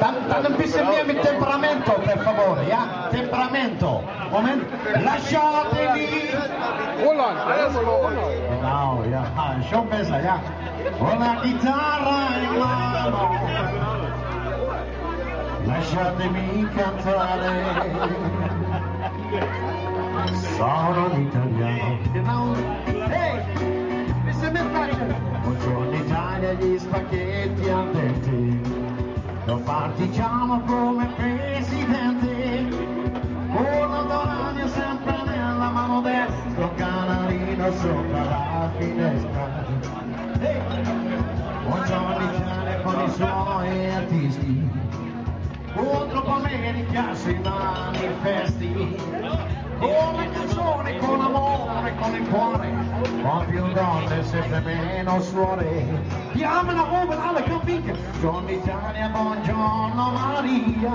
Dann ein bisschen mehr mit Temperamento, per favore, ja? Temperamento. Moment. Erstmal Roland. Genau, ja. Schon besser, ja. Con la chitarra in mano. Lasciatemi cantare. Sono un italiano. Italia, gli spaghetti al dente. Lo partigiano come presidente. Una doradia sempre nella mano destra. Un canarino sopra la finestra. Hey! Buongiorno Italia con i suoi artisti. Contro domenica si manifesti. Con le canzoni, con l'amore, con il cuore. Più donne, sempre meno suore. Chiamano come alle convinte. Buongiorno Italia, buongiorno Maria.